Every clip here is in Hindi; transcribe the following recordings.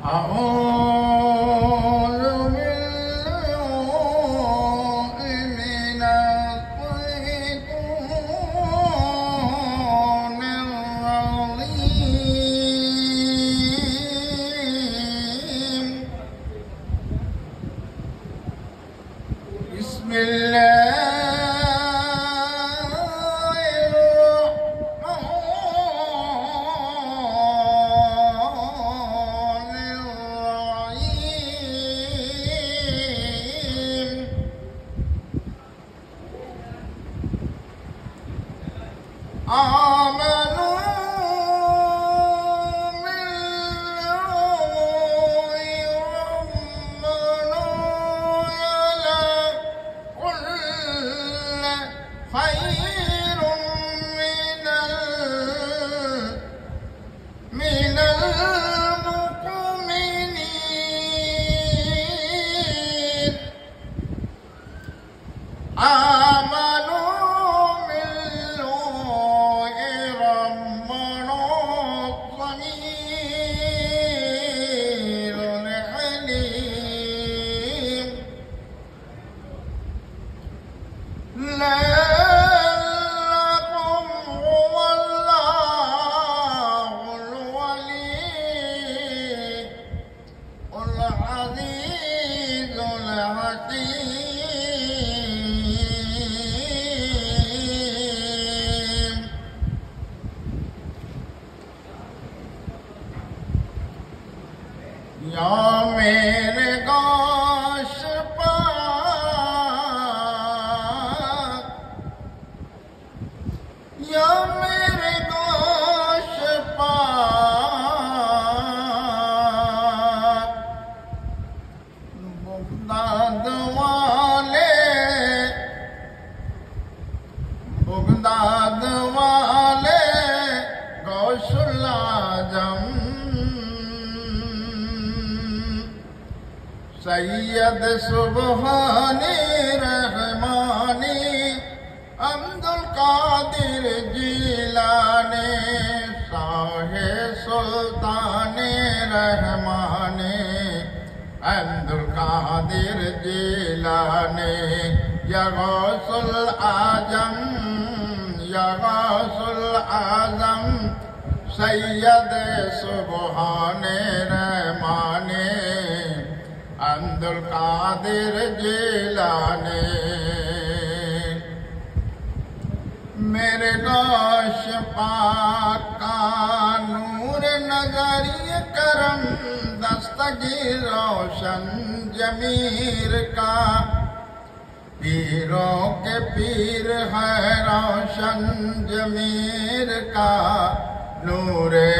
Our यगौसुल आज़म सैयद सुबहान रहमाने अब्दुल कादिर जीलाने। मेरे गोश पाक का नूर नज़रिए करम, दस्तगीर रोशन जमीर का। पीरों के पीर है रोशन जमीर का। नूरे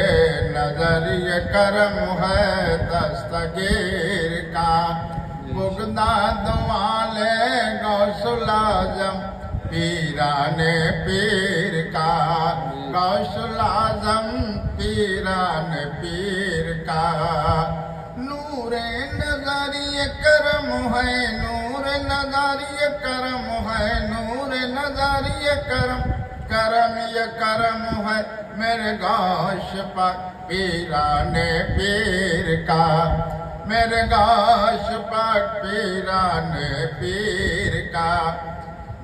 नजरिए करम है दस्तगीर का। बुगदाद वाले गौसुल आजम पीराने पीर का। गौसुल आजम पीरान पीर का। नूरे नज़रिए करम है, नूर नज़रिए करम है, नूर नज़रिए करम करम ये करम है। मेरे गौश पर पीराने पीर का। मेरे गौश पर पीराने पीर का।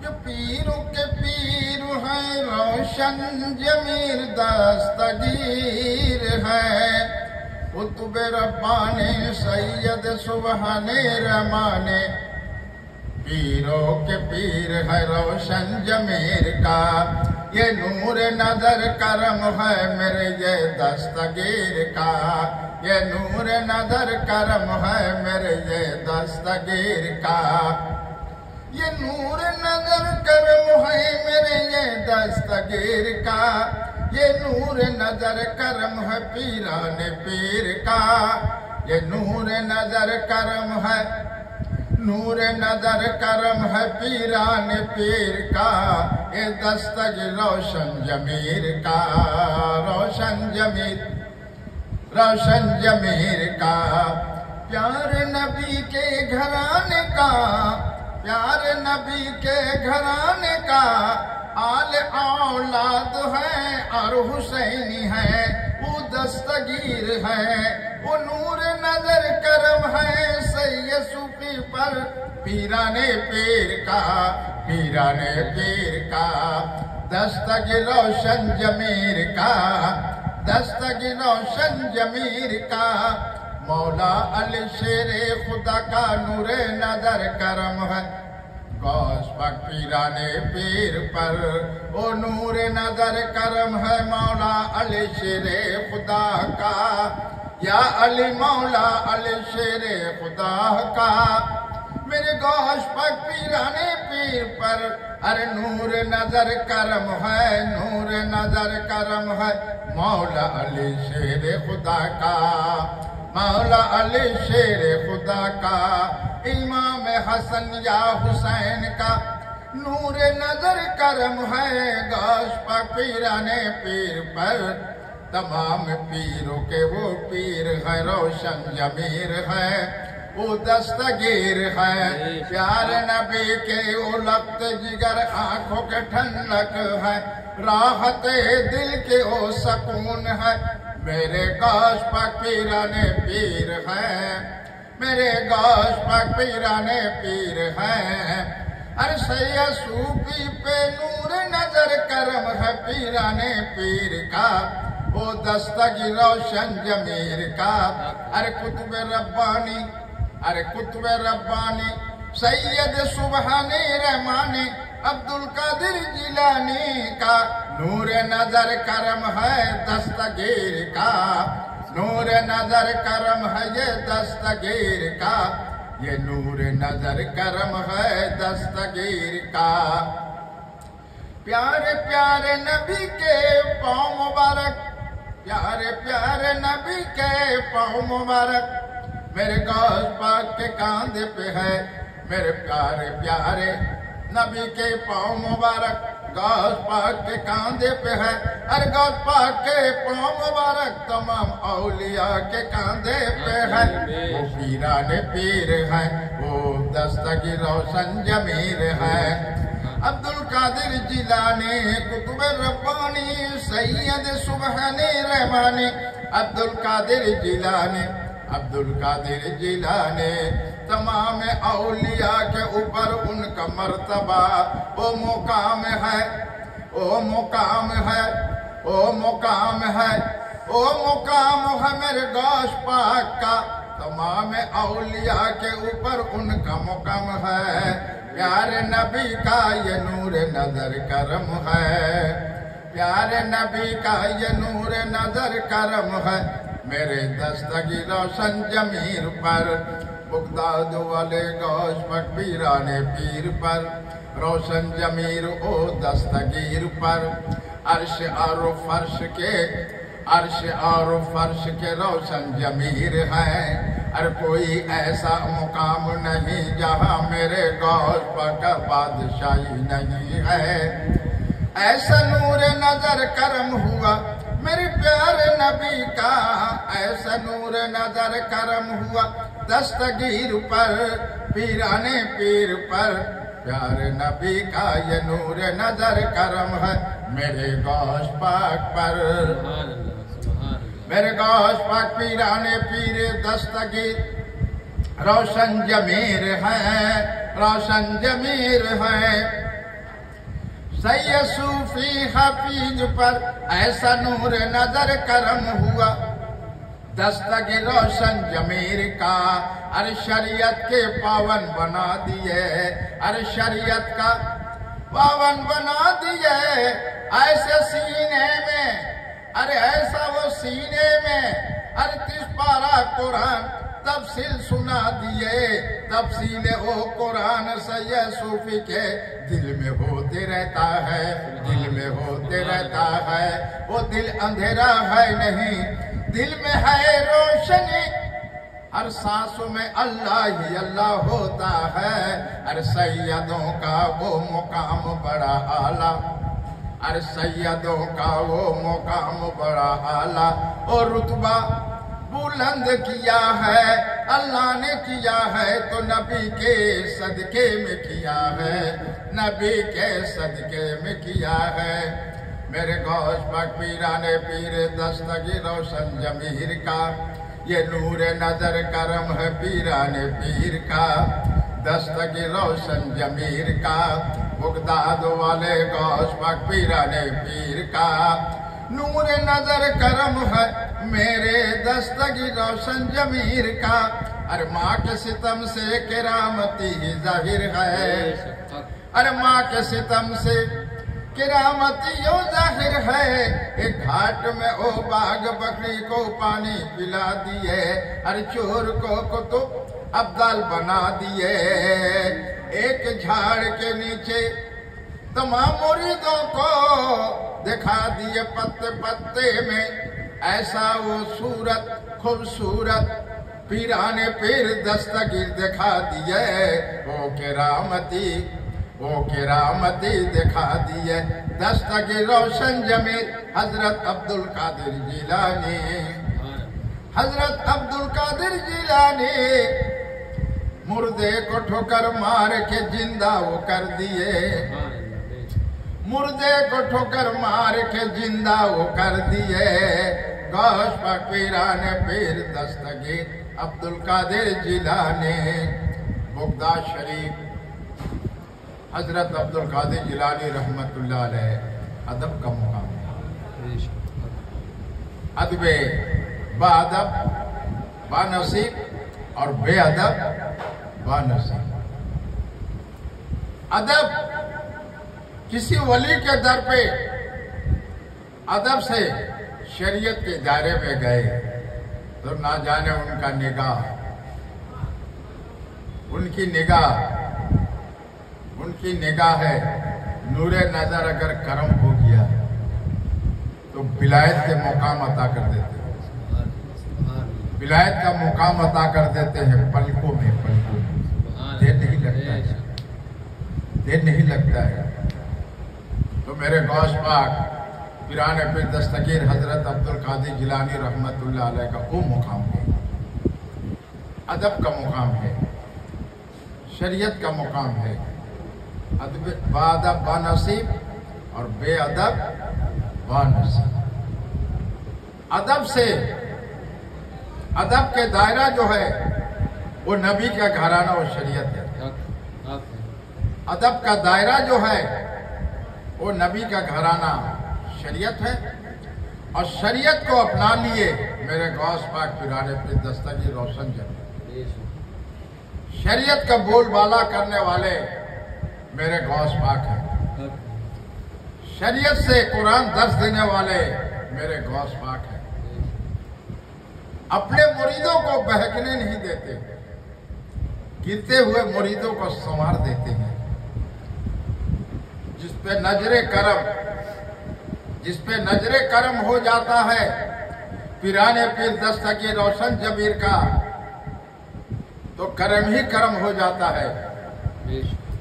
जो पीरों के पीर है, रोशन जमीर दस्तगीर है। कुतुब रब्बाने सैयद सुबहाने रमाने पीरों के पीर है रोशन जमीर का। ये नूर नज़र करम है मेरे, ये दस्तगीर का। ये नूर नज़र करम है मेरे, ये दस्तगीर का। ये नूर नज़र करम है मेरे, ये दस्तगीर का। ये नूर नज़र करम है पीरान पीर का। ये नूर नज़र करम है, नूर नज़र करम है पीरान पीर का। ये दस्तग रोशन जमीर का, रोशन जमीर रोशन जमीर का। प्यार नबी के घराने का, प्यार नबी के घराने का। आल औलाद है और हुसैनी है वो दस्तगीर है वो नूर न सूफी पर पीरा ने पीर का पीरा ने पीर का, दस्तक रोशन जमीर का, दस्तक रोशन जमीर का, मौला अल शेर खुदा का नूरे नज़र करम है। गौस पक पीराने पीर पर। ओ नूर नज़र करम है मौला अली शेरे खुदा का। या अली मौला अली शेर खुदा का। मेरे गौश पक पीराने पीर पर। अरे नूर नज़र करम है, नूर नज़र करम है मौला अली शेर खुदा का। मौला अली शेर खुदा का, इमाम हसन या हुसैन का। नूर नज़र करम है, गौश पक पीराने पीर पर। तमाम पीरों के वो पीर है, रोशन जमीर है, वो दस्तगीर है। प्यार नबी के वो लख्त जिगर आँखों के ठंडक है, राहत दिल के वो सकून है। मेरे गौश पक पीराने पीर है। मेरे गौश पक पीराने पीर है। अरे सैया सूफी पे नूर नज़र करम है पीराने पीर का। वो दस्तगी रोशन जमीर का। अरे कुतुब रब्बानी, अरे कुतुब रब्बानी। सैयद सुबहानी रहमानी, अब्दुल कादिर जिलानी का। नूर नज़र करम है दस्तगीर का। नूर नज़र करम है ये दस्तगीर का। ये नूर नज़र करम है दस्तगीर का। प्यारे प्यारे नबी के पाँव मुबारक, प्यारे प्यारे नबी के पाँव मुबारक। मेरे गौस पाक के कांधे पे है, मेरे प्यारे प्यारे नबी के पाँव मुबारक। गौस पाक के कांधे पे है अरे गौस पाक के पाँव मुबारक तमाम औलिया के कांधे पे है। वो पीराने पीर है, वो दस्तगी रोशन जमीर है। अब्दुल कादिर जिलानी, कुतुब रब्बानी, सैयद सुबहानी रहमानी। अब्दुल कादिर जिलानी, अब्दुल कादिर जिलानी। तमाम अलिया के ऊपर उनका मरतबा। वो मुकाम है, ओ मुकाम है, ओ मुकाम है, ओ मुकाम है मेरे गौश पाक का। तमाम औलिया के ऊपर उनका मुकाम है। प्यारे नबी का ये नूर नज़र करम है। प्यारे नबी का ये नूर नज़र करम है। मेरे दस्तगी रोशन जमीर पर बुगदाद वाले गौश पीराने पीर पर, रोशन जमीर ओ दस्तगीर पर। अर्श और फर्श के, अर्श और फर्श के रोशन जमीर है। अरे कोई ऐसा मुकाम नहीं जहाँ मेरे गौश पर बादशाही नहीं है। ऐसा नूर नज़र करम हुआ मेरे प्यारे नबी का। ऐसा नूर नज़र करम हुआ दस्तगीर पर, पीराने पीर पर। प्यार नबी का ये नूर नज़र करम है मेरे गौश पाक पर। मेरे गौश पाक पीराने पीर दस्तगीर। रोशन जमीर है, रोशन जमीर है। सैयद सूफी हफीज पर ऐसा नूर नज़र करम हुआ। दस्तगी रोशन जमीर का। अरे शरीयत के पावन बना दिए। अरे शरीयत का पावन बना दिए। ऐसे सीने में, अरे ऐसा वो सीने में, अरे तिस पारा कुरान तफसील सुना दिए। तफसील ओ कुरान सैयद सूफी के दिल में होते रहता है, दिल में होते रहता है। वो दिल अंधेरा है नहीं दिल में है रोशनी। हर सांसों में अल्लाह ही अल्लाह होता है। अरे सैयदों का वो मुकाम बड़ा आला। अरे सैयदों का वो मुकाम बड़ा आला। और रुतबा, बुलंद किया है, अल्लाह ने किया है तो नबी के सदके में किया है। नबी के सदके में किया है। मेरे गौश पक पीराने पीर दस्तगी रोशन जमीर का। ये नूर नज़र करम है पीरान पीर का। दस्तक रोशन जमीर का। बुगदाद वाले गौस पाक पीरान पीर का। नूर नज़र करम है मेरे दस्तक रोशन जमीर का। अरे माँ के सितम से किरामती ज़ाहिर है। अरे माँ के सितम से किरामती यो ज़ाहिर है, एक घाट में ओ बाग बकरी को पानी पिला दिए, हर चोर को कुतुब अब्दाल बना दिए। एक झाड़ के नीचे तमाम मुरीदों को दिखा दिए पत्ते पत्ते में, ऐसा वो सूरत, खूबसूरत पीराने पीर दस्तगीर दिखा दिए। वो केरामती वो किरामती दिखा दिए। दस्तगीर रोशन जमीर हज़रत अब्दुल कादिर जिलानी। हज़रत अब्दुल कादिर जिलानी। मुर्दे को ठोकर मार के ज़िंदा वो कर दिए। मुर्दे को ठोकर मार के ज़िंदा वो कर दिए। गौश पीरा ने पीर दस्तगीर अब्दुल कादिर जिलानी। बुगदा शरीफ हज़रत अब्दुल कादिर जिलानी रहमत अदब का मुकाम। अदब बादब बानसीब और बेअदब, बानसीब। अदब किसी वली के दर पे अदब से शरीयत के दायरे में गए तो ना जाने उनका निगाह। उनकी निगाह उनकी निगाह है। नूर नज़र अगर करम हो गया तो विलायत के मुकाम अता कर देते हैं। विलायत का मुकाम अता कर देते हैं पलकों में पलकों में। देर नहीं लगता है। देर नहीं लगता है। तो मेरे गौश पाक पिरान फिर दस्तगीर हज़रत अब्दुल कादिर जिलानी रहमत का वो मुकाम है। अदब का मुकाम है। शरीयत का मुकाम है। बादब बानसीब और बेअदब बानसीब। अदब से अदब के दायरा जो है वो नबी का घराना और शरीयत है। अदब का दायरा जो है वो नबी का घराना शरीयत है। और शरीयत को अपना लिए मेरे गौस पाक पिराने पे दस्तगी रोशन जब शरीयत का बोलबाला करने वाले मेरे गौस पाक है शरीयत से कुरान दर्श देने वाले मेरे गौस पाक है। अपने मुरीदों को बहकने नहीं देते। गिरते हुए मुरीदों को संवार देते हैं। जिस पे नजरे करम जिस पे नजरे करम हो जाता है पिराने पीर दस्तकी रोशन जबीर का तो करम ही करम हो जाता है।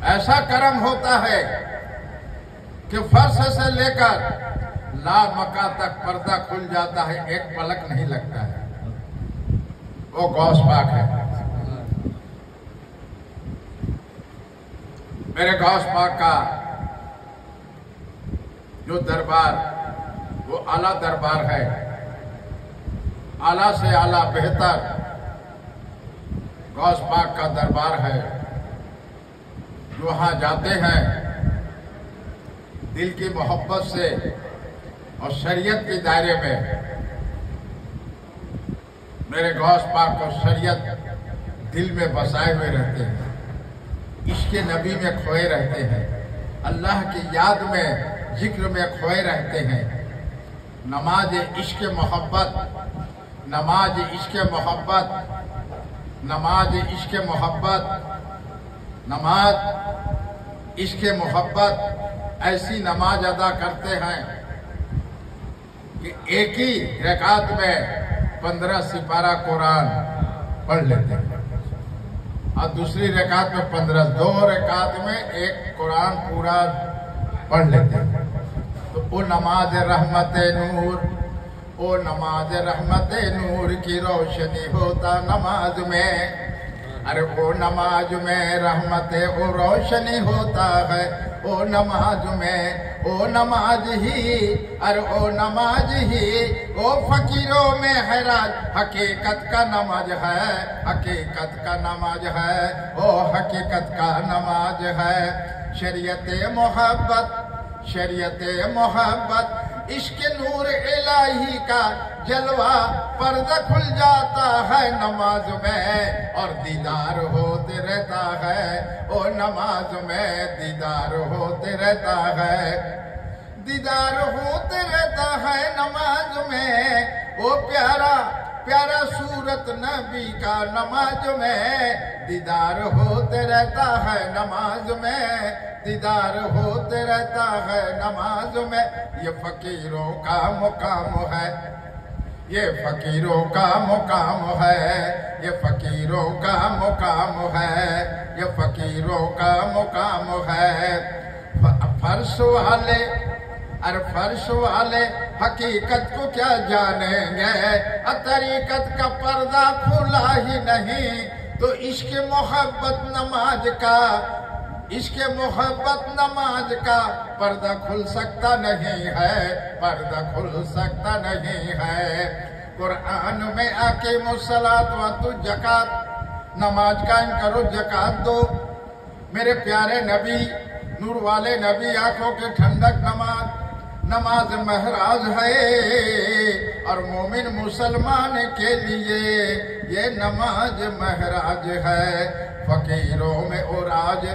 ऐसा कर्म होता है कि फर्श से लेकर ला मका तक पर्दा खुल जाता है, एक पलक नहीं लगता है। वो गौस पाक है। मेरे गौस पाक का जो दरबार, वो आला दरबार है। आला से आला बेहतर गौस पाक का दरबार है। वहाँ जाते हैं, दिल की मोहब्बत से और शरीयत के दायरे में। मेरे गौस पाक और शरीयत दिल में बसाए हुए रहते हैं। इश्क नबी में खोए रहते हैं। अल्लाह की याद में, ज़िक्र में खोए रहते हैं। नमाज़ इश्क मोहब्बत नमाज़ इश्क मोहब्बत नमाज़ इश्क मोहब्बत नमाज़ इश्क मोहब्बत ऐसी नमाज़ अदा करते हैं कि एक ही रकात में पंद्रह सिपारा कुरान पढ़ लेते हैं। और दूसरी रकात में पंद्रह, दो रकात में एक कुरान पूरा पढ़ लेते हैं। तो वो नमाज़ रहमत नूर ओ नमाज़ रहमत नूर की रोशनी होता नमाज़ में। अरे वो नमाज़ में रहमत, ओ रोशनी होता है। ओ नमाज़ में, ओ नमाज़ ही, अरे ओ नमाज़ ही। ओ फकीरों में है राज हकीकत का नमाज़ है, हकीकत का नमाज़ है। ओ हकीकत का नमाज़ है। शरीयत मोहब्बत शरीयत मोहब्बत इश्क नूर इलाही का जलवा पर्दा खुल जाता है नमाज़ में, और दीदार होते रहता है। ओ नमाज़ में दीदार होते रहता है। दीदार होते रहता है नमाज़ में, ओ प्यारा प्यारा सूरत नबी का नमाज़ में दीदार होते रहता है नमाज़ में, दीदार होते रहता है नमाज़ में। ये फकीरों का मुकाम है, ये फकीरों का मुकाम है, ये फकीरों का मुकाम है, ये फकीरों का मुकाम है। फर्श वाले अरे फर्श वाले हकीकत को क्या जानेंगे? तरीकत का पर्दा खुला ही नहीं तो इश्क मोहब्बत नमाज़ का, इसके मोहब्बत नमाज़ का पर्दा खुल सकता नहीं है, पर्दा खुल सकता नहीं है। कुरान में आके मुसलात व तु जक़ात, नमाज़ कायम करो, जक़ात दो। मेरे प्यारे नबी, नूर वाले नबी, आँखों के ठंडक नमाज़। नमाज़ महराज है और मोमिन मुसलमान के लिए ये नमाज़ महराज है। फकीरों में और राज,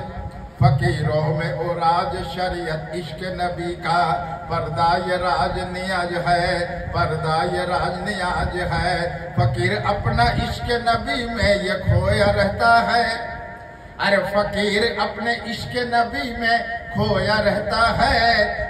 फकीरों में ओ राज, शरीयत इश्क नबी का पर्दा ये राज नियाज है पर्दा ये राज नियाज है। फकीर अपना इश्क नबी में ये खोया रहता है। अरे फकीर अपने इश्क नबी में खोया रहता है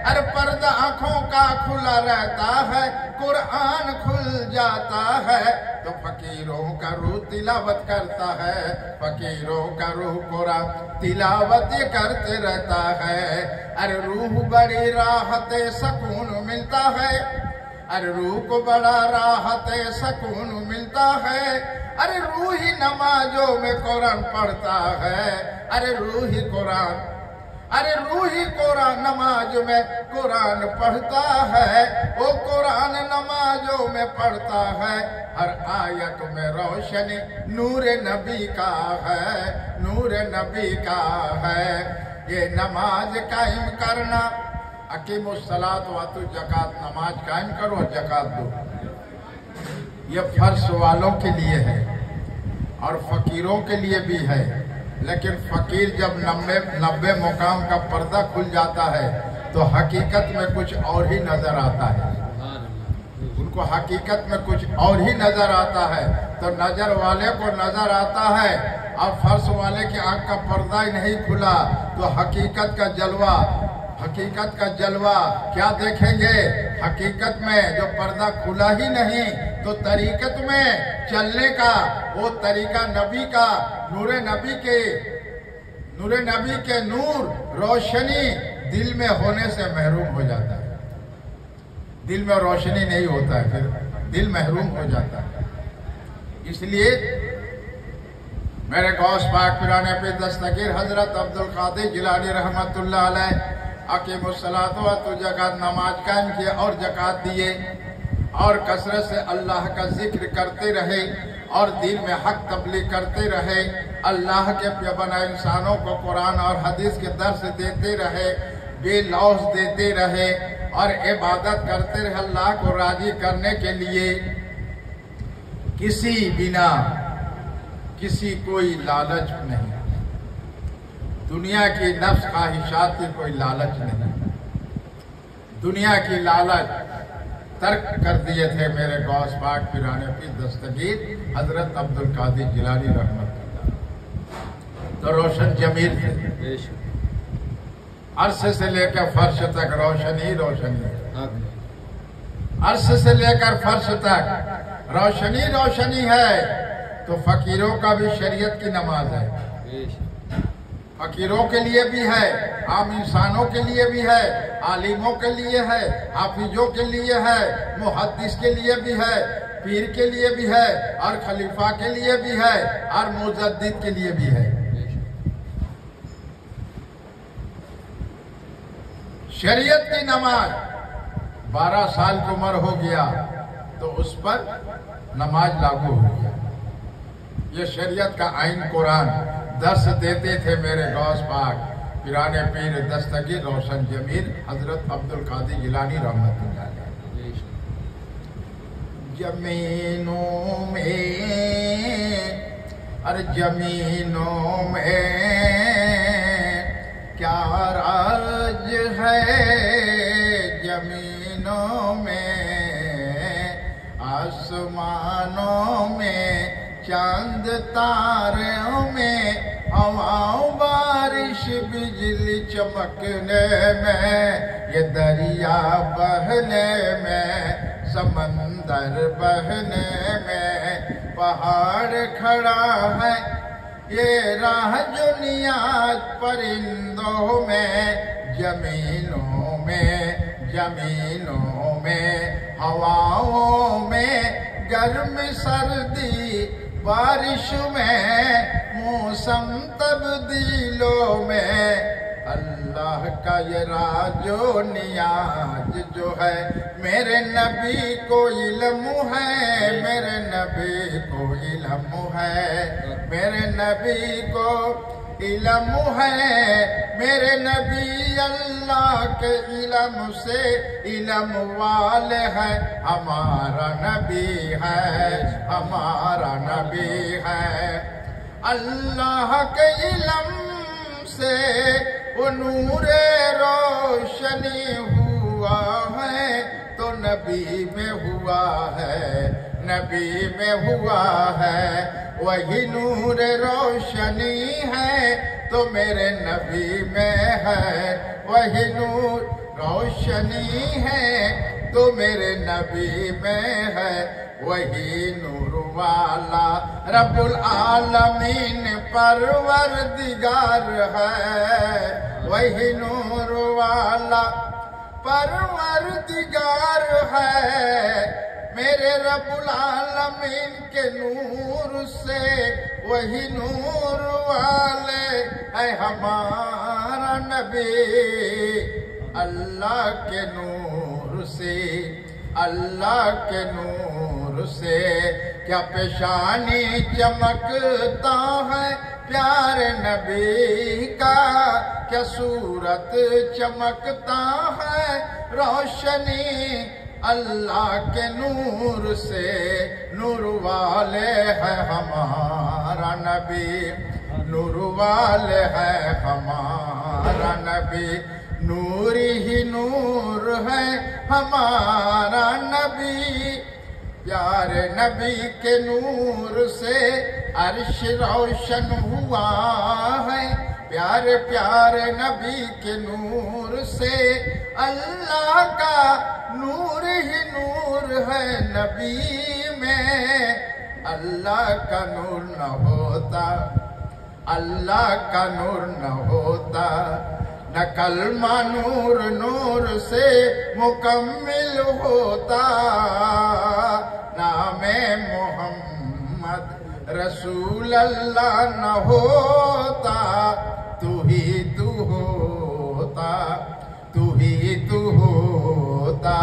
अरे पर्दा आँखों का खुला रहता है, कुरान खुल जाता है तो फकीरों का रूह तिलावत करता है, फकीरों का रूह कुरान तिलावत करते रहता है अरे रूह बड़ी राहत सकून मिलता है अरे रूह को बड़ा राहत सकून मिलता है अरे रूही नमाजों में कुरान पढ़ता है अरे रूही कुरान अरे रूही कुरान नमाज़ में कुरान पढ़ता है, वो कुरान नमाजों में पढ़ता है। हर आयत में रोशनी नूर नबी का है, नूर नबी का है। ये नमाज़ कायम करना अकीम सलात वातु जक़ात, नमाज़ कायम करो जक़ात दो। ये फर्श वालों के लिए है और फकीरों के लिए भी है। लेकिन फकीर जब नब्बे नब्बे मुकाम का पर्दा खुल जाता है तो हकीकत में कुछ और ही नज़र आता है। उनको हकीकत में कुछ और ही नज़र आता है तो नज़र वाले को नज़र आता है अब फर्श वाले की आँख का पर्दा ही नहीं खुला तो हकीकत का जलवा हकीकत का जलवा क्या देखेंगे? हकीकत में जो पर्दा खुला ही नहीं तो तरीकत में चलने का, वो तरीका नबी का, नूरे नबी के, नूरे नबी के नूर रोशनी दिल में होने से महरूम हो जाता है। दिल में रोशनी नहीं होता है, फिर दिल महरूम हो जाता है। इसलिए मेरे गौस पाक पिराने पे दस्तगीर हज़रत अब्दुल कादिर जिलानी रहमतुल्लाह अलैह अकीमसलात तो जक़ात नमाज़ कायम किए और जक़ात दिए। और कसरत से अल्लाह का ज़िक्र करते रहे और दिल में हक तबलीग करते रहे। अल्लाह के बना इंसानों को कुरान और हदीस के दर्श देते रहे बेलौस देते रहे और इबादत करते रहे अल्लाह को राज़ी करने के लिए। किसी बिना किसी कोई लालच नहीं। दुनिया की नफ्स ख्वाहिशात की कोई लालच नहीं। दुनिया की लालच तर्क कर दिए थे मेरे गौस बाग पिराने की दस्तगीर हज़रत अब्दुल कादिर जिलानी रहमत तो रोशन जमीर थे। अर्श से लेकर फर्श तक रोशन रोशनी रोशनी अर्श से लेकर फर्श तक रोशनी रोशनी है। तो फकीरों का भी शरीयत की नमाज़ है। फकीरों के लिए भी है, आम इंसानों के लिए भी है, आलिमों के लिए है, हाफिजों के लिए है मुहदस के लिए भी है, पीर के लिए भी है, और खलीफा के लिए भी है, और मुजद्दिद के लिए भी है। शरीयत की नमाज़ 12 साल की उम्र हो गया तो उस पर नमाज़ लागू हो गया। ये शरीयत का आइन कुरान दस देते थे मेरे गौस पाक पिराने पीर दस्तगीर रोशन जमीर, हज़रत अब्दुल कादी गिलानी रहमत जमीनों में, अरे जमीनों में क्या राज है? जमीनों में, आसमानों में चाँद तारों में हवाओं बारिश, बिजली चमकने में, ये दरिया बहने में, समंदर बहने में, पहाड़ खड़ा है, ये राह दुनिया परिंदों में, जमीनों में जमीनों में, हवाओं में, गर्म सर्दी बारिश में, मौसम तब्दीलों में। अल्लाह का ये राजो नियाज जो है, मेरे नबी को इलम है, मेरे नबी को इलम है, मेरे नबी को इल्म है मेरे नबी अल्लाह के इलम से। इलम वाले हैं, हमारा नबी है, हमारा नबी है। अल्लाह के इलम से नूरे रोशनी हुआ है तो नबी में हुआ है। नबी में हुआ है, वही नूर रोशनी है तो मेरे नबी में है, वही नूर रोशनी है तो मेरे नबी में है, वही नूर वाला रबुल आलमीन परवर दिगार है, वही नूर वाला परवर दिगार है। मेरे रबुल आलमीन के नूर से, वही नूर वाले है हमारा नबी। अल्लाह के नूर से, अल्लाह के नूर से क्या पेशानी चमकता है प्यार नबी का? क्या सूरत चमकता है रोशनी अल्लाह के नूर से नूर वाले है हमारा नबी। नूर वाले है हमारा नबी। नूर ही नूर है हमारा नबी। प्यारे नबी के नूर से अर्श रोशन हुआ है। प्यार प्यार नबी के नूर से अल्लाह का नूर ही नूर है नबी में। अल्लाह का नूर न होता, अल्लाह का नूर न होता। न कलमा नूर नूर से मुकम्मिल होता। नाम मोहम्मद रसूल अल्लाह न होता। तू ही तू होता, तू ही तू होता।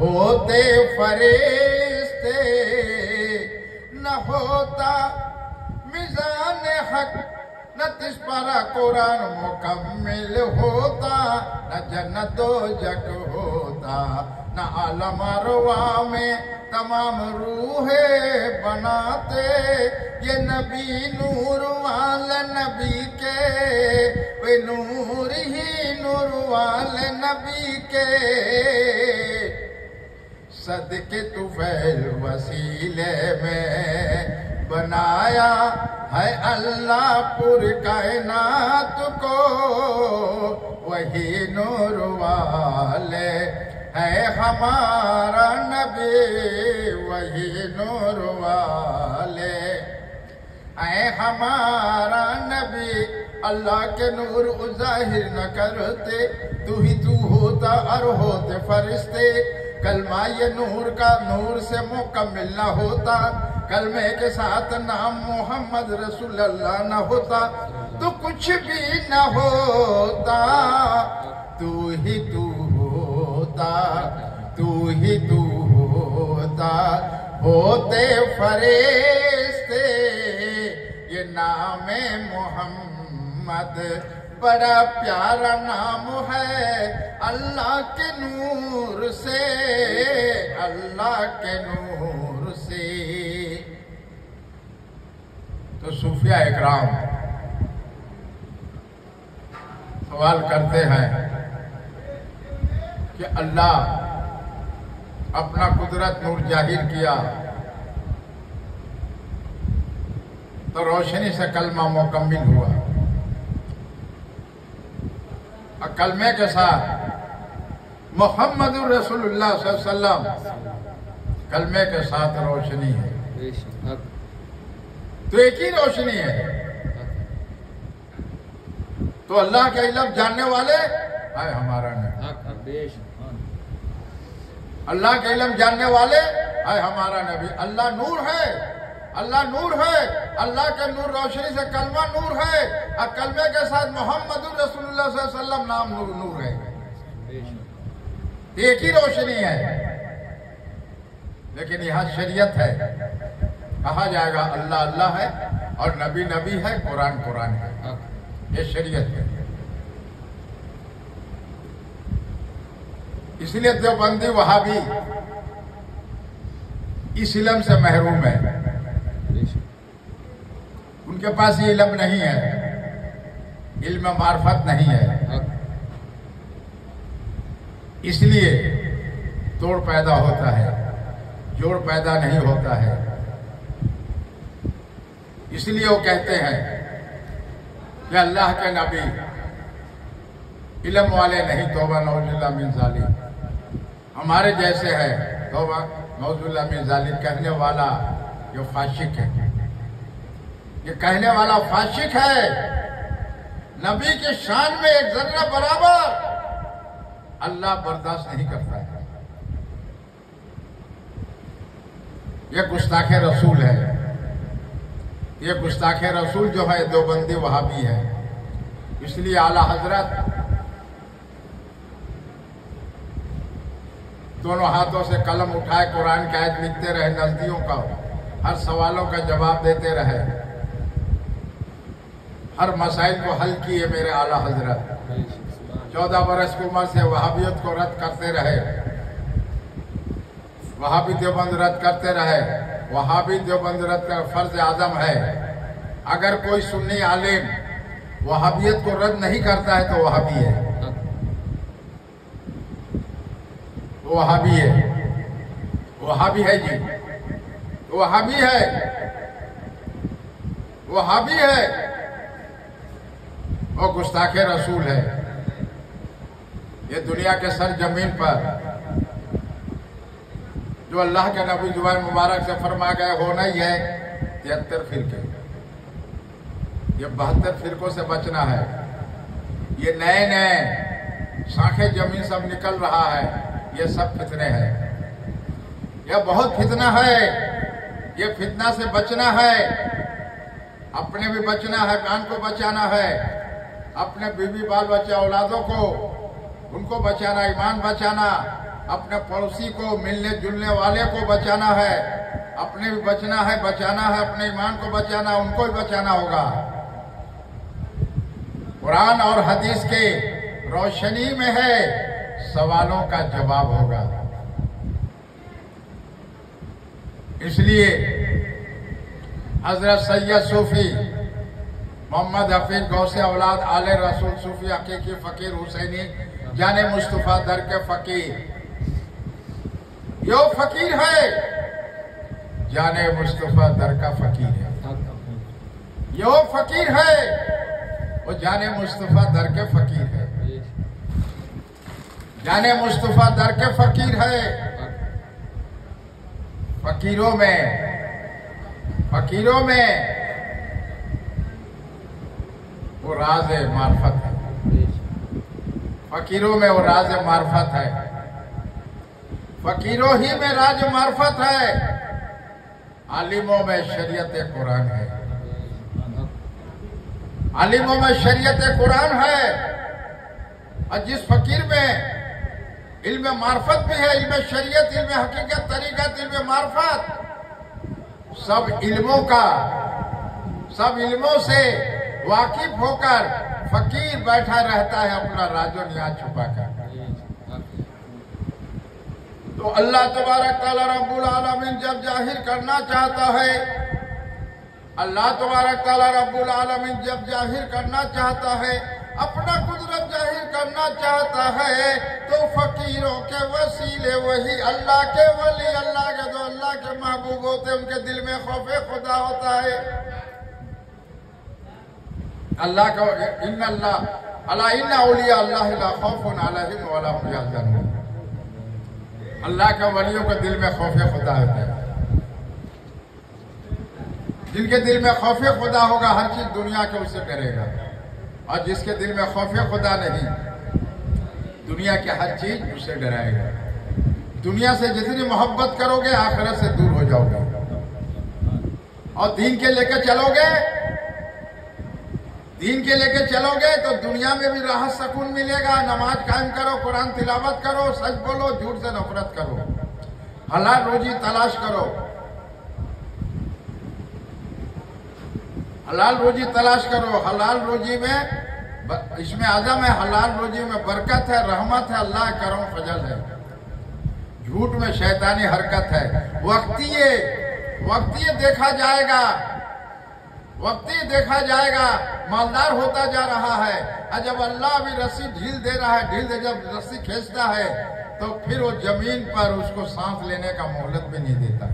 होते फरिश्ते, न होता मिजान हक। न तिस पर कुरान मुकम्मिल होता, न जन्नत जग होता, न आलम अरवा में तमाम रूहे बनाते, ये नबी नूर वाले नबी के, वे नूर ही नूर वाले नबी के। सदके तुफैल वसीले में बनाया है अल्लाह पुर कायनात को, वही नूर वाले है हमारा नबी, वही नूर वाले है हमारा नबी। अल्लाह के नूर ज़ाहिर न करते, तू ही तू होता और होते फरिश्ते। कलमा ये नूर का नूर से मुकम्मिल न होता। कलमे के साथ नाम मोहम्मद रसूल अल्लाह न होता। तो कुछ भी न होता। तू ही तू होता। तू ही तू होता। होते फरेस्ते ये नाम मोहम्मद। बड़ा प्यारा नाम है अल्लाह के नूर से, अल्लाह के नूर से। तो सूफिया इकराम, सवाल करते हैं कि अल्लाह अपना कुदरत नूर ज़ाहिर किया तो रोशनी से कलमा मुकम्मिल हुआ। कलमे के साथ मोहम्मद वसल्लम कलमे के साथ रोशनी है। तो एक ही रोशनी है। तो अल्लाह के इलम जानने वाले है हमारा नबी अल्लाह के इलम जानने वाले है हमारा नबी अल्लाह नूर है। अल्लाह नूर है। अल्लाह के नूर रोशनी से कलमा नूर है। और कलमे के साथ मोहम्मद वसल्लम नाम नूर नूर है। एक ही रोशनी है। लेकिन यहाँ शरीयत है। कहा जाएगा, अल्लाह अल्लाह है और नबी नबी है, कुरान कुरान है। ये शरीयत है। इसलिए देवबंदी वहाबी इस इलम से महरूम है। उनके पास ये इलम नहीं है। इल्म मार्फत नहीं है। इसलिए तोड़ पैदा होता है, जोड़ पैदा नहीं होता है। इसलिए वो कहते हैं कि अल्लाह के नबी इलम वाले नहीं, तोबा नौजुल्ला मिन जालिम हमारे जैसे है तोबा नौजुल्ला मिन जालिम कहने वाला जो फाशिक है। ये कहने वाला फाशिक है। नबी के शान में एक जर्रा बराबर। अल्लाह बर्दाश्त नहीं करता है। ये गुस्ताखे रसूल है। ये गुस्ताखे रसूल जो है, दो बंदी वहाँ भी है। इसलिए आला हज़रत, दोनों हाथों से कलम उठाए, कुरान की आयत लिखते रहे नजदियों का हर सवालों का जवाब देते रहे। हर मसाइल को हल किए मेरे आला हज़रत। चौदह बरस की उम्र से वहाबियत को रद्द करते रहे। वहाबी देवबंद रद्द करते रहे। वहाबी देवबंद रद्द कर फ़र्ज़ आज़म है। अगर कोई सुन्नी आलिम वहाबियत को रद्द नहीं करता है तो वहाबी है। वो वहाबी है। वहाबी है जी। वहाबी है। वहाबी है। वो गुस्ताखे रसूल है। ये दुनिया के सर ज़मीन पर जो अल्लाह के नबी ज़ुबान मुबारक से फरमा गए होना ही है, तिहत्तर फिरके। ये बहत्तर फिरकों से बचना है। ये नए नए शाखे ज़मीन सब निकल रहा है, ये सब फितने हैं। यह बहुत फितना है। ये फितना से बचना है। अपने भी बचना है, कान को बचाना है। अपने बीवी बाल बच्चा औलादों को, उनको बचाना, ईमान बचाना, अपने पड़ोसी को, मिलने जुलने वाले को बचाना है, अपने भी बचना है, बचाना है, अपने ईमान को बचाना, उनको भी बचाना होगा। कुरान और हदीस के रोशनी में है, सवालों का जवाब होगा। इसलिए हज़रत सैयद सूफी मोहम्मद हफीज गौसे औलाद आले रसूल सूफी हकीकी फकीर हुसैनी, जाने मुस्तफ़ा दर के फकीर। यो फकीर है, जाने मुस्तफ़ा दर का फकीर है। यो फकीर है, वो जाने मुस्तफ़ा दर के फकीर है। जाने मुस्तफ़ा दर के फकीर है। फकीरों में फकीरों में वो राज मार्फत है। फकीरों में वो राज मार्फत है। फकीरों ही में राज मार्फत है। आलिमों में शरीयत कुरान है। आलिमों में शरीयत कुरान है। और जिस फकीर में इल्म मार्फत भी है, इल्म शरीयत, इल्म हकीकत तरीकत इल्म मार्फत, सब इल्मों का, सब इल्मों से वाकिफ होकर फकीर बैठा रहता है अपना राजो न्याज छुपा कर। तो अल्लाह तबारक ताला रब्बुल आलमीन जब ज़ाहिर करना चाहता है, अल्लाह तबारक ताला रब्बुल आलमीन जब ज़ाहिर करना चाहता है, अपना कुदरत ज़ाहिर करना चाहता है तो फकीरों के वसीले वही अल्लाह के वली, अल्लाह के जो अल्लाह के महबूब होते उनके दिल में खौफ खुदा होता है। अल्लाह का इन अल्लाह, अला इन औलिया अल्लाह खौफ अलहिम वाला अल्लाह के वलियों के दिल में खौफ खुदा होता है। जिनके दिल में खौफ खुदा होगा, हर चीज़ दुनिया के उससे डरेगा और जिसके दिल में खौफ खुदा नहीं, दुनिया के हर चीज़ उससे डराएगा। दुनिया से जितनी मोहब्बत करोगे, आखिरत से दूर हो जाओगे। और दीन के लेकर चलोगे दीन के लेके चलोगे तो दुनिया में भी राहत सकून मिलेगा। नमाज़ कायम करो, कुरान तिलावत करो, सच बोलो, झूठ से नफरत करो। हलाल रोजी तलाश करो। हलाल रोजी तलाश करो। हलाल रोजी में इसमें आज़म है, हलाल रोजी में बरकत है, रहमत है, अल्लाह करो फजल है। झूठ में शैतानी हरकत है। वक्ती वक्ती देखा जाएगा वक्ती देखा जाएगा, मालदार होता जा रहा है। और जब अल्लाह भी रस्सी ढील दे रहा है, ढील दे, जब रस्सी खींचता है तो फिर वो ज़मीन पर उसको सांस लेने का मोहलत भी नहीं देता।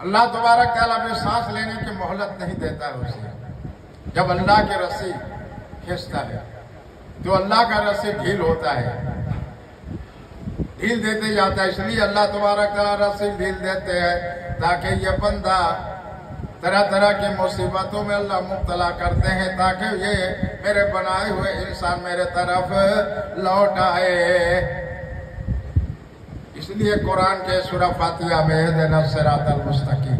अल्लाह दोबारा ताला में सांस लेने की मोहलत नहीं देता है उसे। जब अल्लाह की रस्सी खींचता है तो अल्लाह का रस्सी ढील होता है। ढील देते जाता है, इसलिए अल्लाह तुम्हारा रस्सी ढील देते हैं, ताकि ये बंदा तरह तरह की मुसीबतों में अल्लाह मुबतला करते हैं ताकि ये मेरे बनाए हुए इंसान मेरे तरफ लौट आए इसलिए कुरान के सुरा फातिया में देना सिरातल मुस्तकीम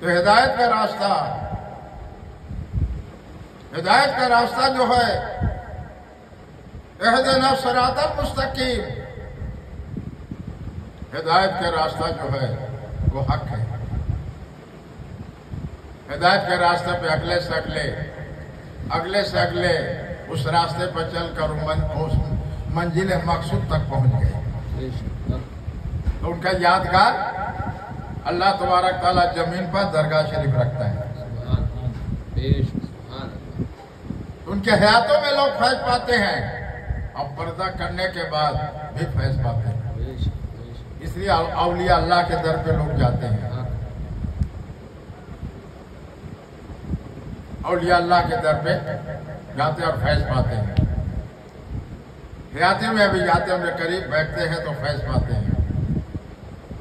तो हिदायत का रास्ता हिदायत का रास्ता जो है एहदना सरातल मुस्तकीम हिदायत का रास्ता जो है वो हक है हिदायत के रास्ते पे अगले से अगले अगले से अगले उस रास्ते पर चलकर मन, उस मंजिल मकसूद तक पहुंच गए तो उनका यादगार अल्लाह तबारक ताला ज़मीन पर दरगाह शरीफ रखता है। उनके हयातों में लोग फैज पाते हैं और पर्दा करने के बाद भी फैज पाते हैं। इसलिए अवलिया अल्लाह के दर पे लोग जाते हैं। अवलिया अल्लाह के दर पे जाते और फैज पाते हैं। हयाती में भी जाते उनके करीब बैठते हैं तो फैज पाते हैं।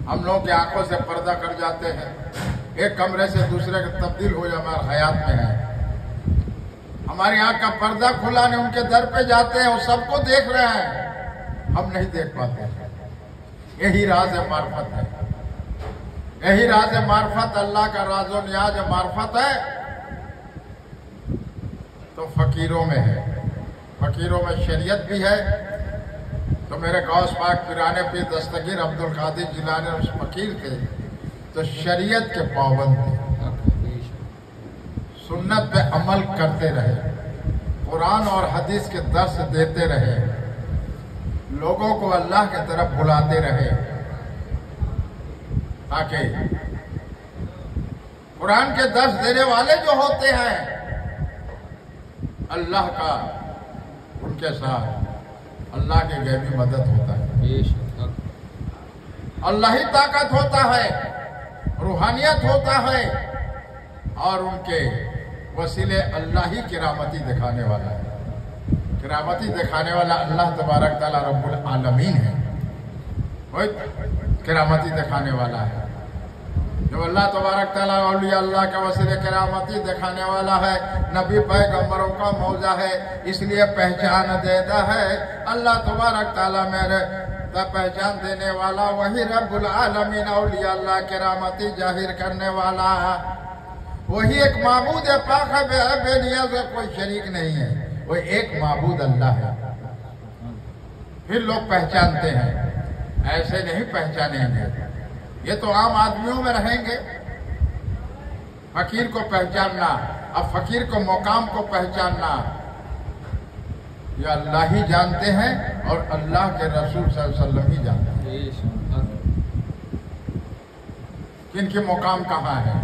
हम लोगों की आँखों से पर्दा कर जाते हैं। एक कमरे से दूसरे के तब्दील हो जाए, हमारे हयात में है। हमारी आँख का पर्दा खुला नहीं, उनके दर पे जाते हैं, वो सबको देख रहे हैं। हम नहीं देख पाते। यही राज है, मार्फत है। यही राज है, मार्फत। अल्लाह का राजो न्याज मार्फत है। तो फकीरों में है। फकीरों में शरीयत भी है। तो मेरे गौस पाक पिराने पे दस्तगीर अब्दुल कादिर जिलाने उस फकीर थे तो शरीयत के पाबंद थे। सुन्नत पे अमल करते रहे, कुरान और हदीस के दर्श देते रहे, लोगों को अल्लाह की तरफ़ बुलाते रहे। ताकि कुरान के दर्श देने वाले जो होते हैं, अल्लाह का उनके साथ अल्लाह के गैबी मदद होता है। अल्लाह ही ताकत होता है रूहानियत होता है और उनके वसीले अल्लाह ही किरामती दिखाने वाला है। किरामती दिखाने वाला अल्लाह तबारक ताला रब्बुल आलमीन है। वही किरामती दिखाने वाला है। जो अल्लाह तबारक अल्लाह का वसीले किरामती दिखाने वाला है, नबी पैगंबरों का मौजा है, इसलिए पहचान देता है, अल्लाह तबारक ताला मेरे पहचान देने वाला, वही रब्बुल आलमीन अल्लाह किरामती ज़ाहिर करने वाला। वही एक महबूद पाक है कोई शरीक नहीं है, वो एक महबूद अल्लाह है। फिर लोग पहचानते हैं, ऐसे नहीं पहचानेंगे। ये तो आम आदमियों में रहेंगे फकीर को पहचानना अब फकीर को मुकाम को पहचानना ये अल्लाह ही जानते हैं और अल्लाह के रसूल वसल्लम ही जानते हैं किनके मुकाम कहाँ है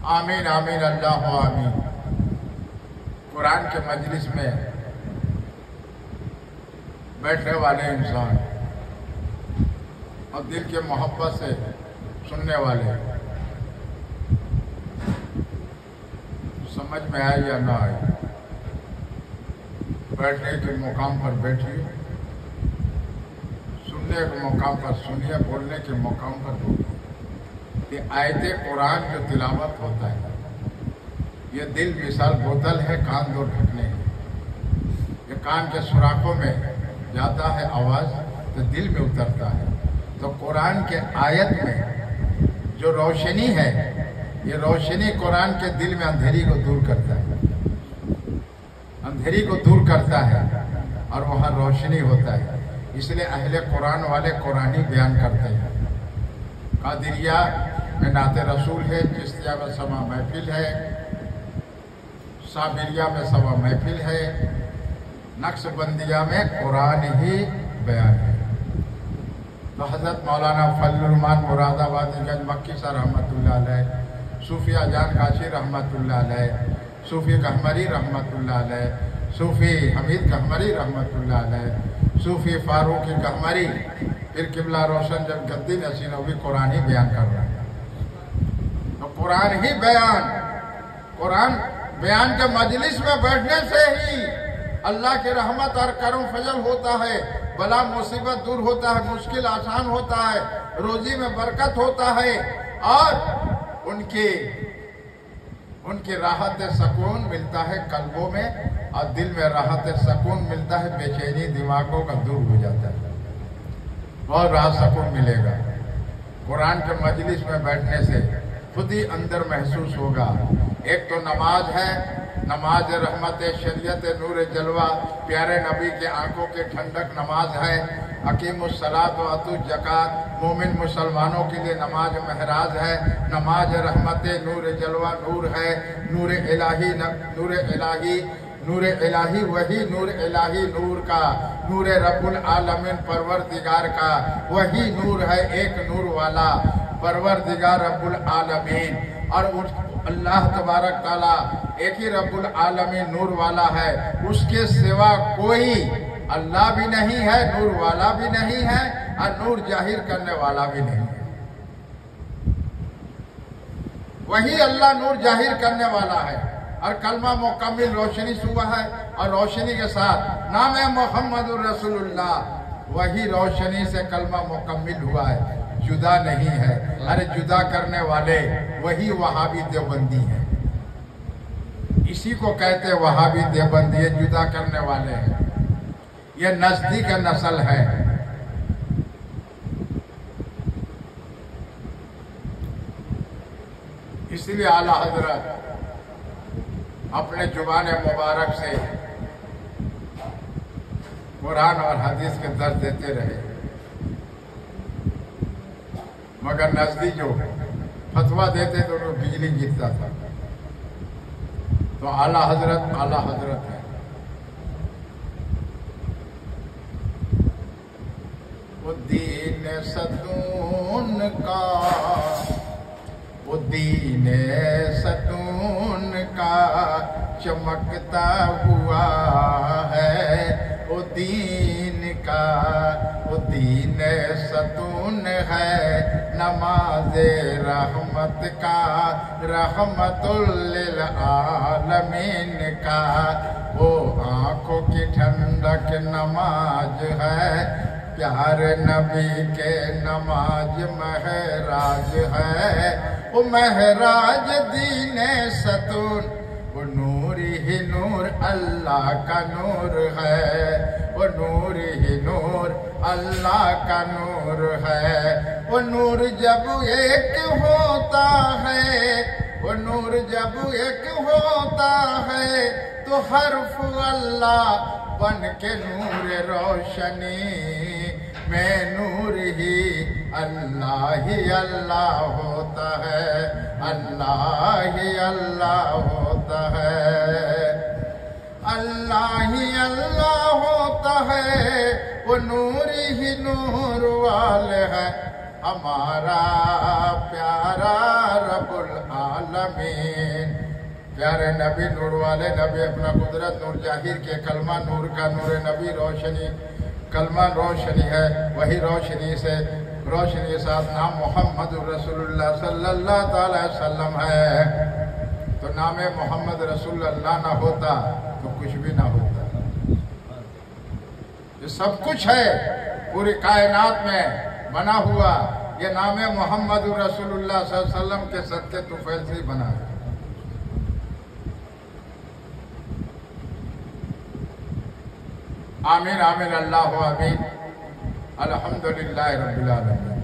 आमीन आमीन, अल्लाह आमीन। कुरान के मजलिस में बैठने वाले इंसान और दिल के मोहब्बत से सुनने वाले, समझ में आए या ना आए, बैठने के मुकाम पर बैठिए, सुनने के मुकाम पर सुनिए, बोलने के मुकाम पर बोलिए। ये आयत कुरान जो तिलावत होता है, ये दिल मिसाल बोतल है कान दो ढकने ये कान के सुराखों में जाता है आवाज़ तो दिल में उतरता है। तो कुरान के आयत में जो रोशनी है, ये रोशनी कुरान के दिल में अंधेरी को दूर करता है। अंधेरी को दूर करता है और वहाँ रोशनी होता है। इसलिए अहले कुरान वाले कुरानी बयान करते हैं। कादिरिया में नाते रसूल है चिश्तिया में समा महफिल है, साबिरिया में सवा महफिल है, नक्शबंदिया में कुरान ही बयान है। तो हज़रत मौलाना फल्लुरमान मुरादाबादीगंज मक्की सर रहमत सूफिया जान काशी रहमत सूफी कहमरी रहमत सूफी हमीद कहमरी रहमत सूफी फारूकी कहमरी फिर किबला रोशन जब गद्दी नसीन भी कुरान बयान कर रहा है। कुरान ही बयान। कुरान बयान के मजलिस में बैठने से ही अल्लाह की रहमत और करम फजल होता है, बला मुसीबत दूर होता है, मुश्किल आसान होता है, रोजी में बरकत होता है और उनकी उनकी राहत सुकून मिलता है कल्बों में और दिल में राहत सकून मिलता है, बेचैनी दिमागों का दूर हो जाता है। बहुत राहत सकून मिलेगा। कुरान के मजलिस में बैठने से खुद ही अंदर महसूस होगा। एक तो नमाज़ है, नमाज़ रहमत शरीयत नूर जलवा, प्यारे नबी के आँखों के ठंडक नमाज़ है। अकीम सलात जक़ात, मोमिन मुसलमानों के लिए नमाज़ महराज है। नमाज़ रहमत नूर जलवा नूर है। नूर इलाही नूर इलाही नूर इलाही वही नूर इलाही नूर का नूर रबुल आलमीन परवर दिगार का, वही नूर है एक नूर वाला। परवर दिगार रब्बुल आलमीन। और उस अल्लाह तबारक ताला एक ही रबुल आलमीन नूर वाला है। उसके सिवा कोई अल्लाह भी नहीं है, नूर वाला भी नहीं है और नूर ज़ाहिर करने वाला भी नहीं है। वही अल्लाह नूर ज़ाहिर करने वाला है। और कलमा मुकम्मिल रोशनी सुबह है और रोशनी के साथ नाम है मोहम्मद रसूलुल्लाह। वही रोशनी से कलमा मुकम्मिल हुआ है। जुदा नहीं है। अरे जुदा करने वाले, वही वहाबी देवबंदी है। इसी को कहते वहाबी देवबंदी, ये जुदा करने वाले हैं। ये नज़दीक नस्ल है। इसलिए आला हज़रत, अपने ज़ुबान मुबारक से कुरान और हदीस के दर्ज देते रहे। मगर नज़दीक जो फतवा देते तो उनको बिजली गिरता था। तो आला हज़रत आला हज़रत है। दीन सतून का, वो दीन सतून का चमकता हुआ है। वो दीन का, वो दीन सतून है। नमाज़ रहमत का, रहमतुल्लिल आलमीन का। वो आँखों की ठंडक नमाज़ है, प्यार नबी के नमाज़ महराज है। वो महराज दीन सतून, वो नूर ही नूर, अल्लाह का नूर है। वो नूर ही नूर अल्लाह का नूर है, वो नूर जब एक होता है, वो नूर जब एक होता है तो हर्फ अल्लाह बन के नूर रोशनी, में नूर ही अल्लाह ही अल्लाह होता है, अल्लाह ही अल्लाह होता है। अल्लाह ही अल्लाह होता है, वो नूर ही नूर वाले है। हमारा प्यारा रबुल आलमीन। प्यारे नबी नूर वाले नबी, अपना कुदरत नूर, ज़ाहिर के कलमा नूर का नूर, नबी रोशनी, कलमा रोशनी है, वही रोशनी से, रोशनी साथ नाम मोहम्मद रसूलुल्लाह सल्लल्लाहु अलैहि वसल्लम है। तो नाम मोहम्मद रसूलुल्लाह ना होता। कुछ भी ना होता। ये सब कुछ है, पूरी कायनात में बना हुआ। ये नाम है मोहम्मद अलैहि के सत्य तुफैल से बना है आमिर आमीन अल्लाह आमीन। अल्हम्दुलिल्लाह रब्बिल आलमीन।